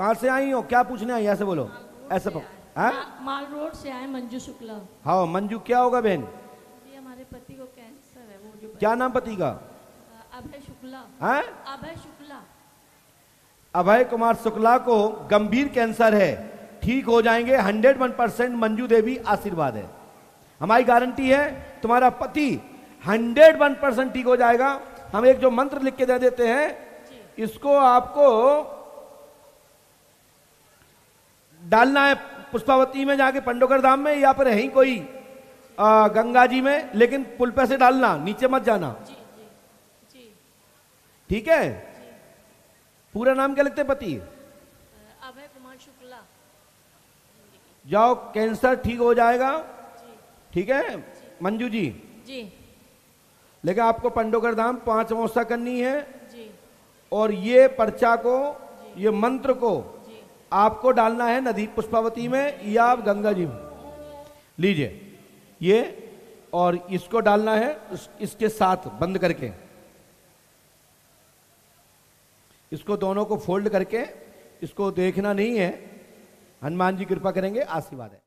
कहाँ से आई हो? क्या पूछने आई? ऐसे बोलो। ऐसे हाँ? माल रोड से आए मंजू शुक्ला। हाँ मंजू क्या होगा बहन? हमारे पति को कैंसर है वो जो क्या नाम पति का? अभय शुक्ला। है? अभय शुक्ला। अभय कुमार शुक्ला को गंभीर कैंसर है। ठीक हो जाएँगे hundred one percent Manju Devi आशीर्वाद है। हमारी गारंटी है तुम्हारा पति हंड्रेड वन परसेंट ठीक हो जाएगा। हम एक जो मंत्र लिख के दे देते हैं इसको आपको डालना है पुष्पावती में जाके पंडोकर धाम में या फिर यहीं कोई आ, गंगा जी में लेकिन पुल पे से डालना नीचे मत जाना। ठीक है? पूरा नाम क्या लिखते पति? अभय कुमार शुक्ला। जाओ कैंसर ठीक हो जाएगा। ठीक है? मंजू जी? जी। लेकिन आपको पंडोकर धाम पाँच अमावस्या करनी है। जी। और ये पर्चा को ये मंत्र को आपको डालना है नदी पुष्पावती में या आप गंगा जी में। लीजिए। ये और इसको डालना है इस, इसके साथ बंद करके। इसको दोनों को फोल्ड करके इसको देखना नहीं है। हनुमान जी कृपा करेंगे आशीर्वाद है।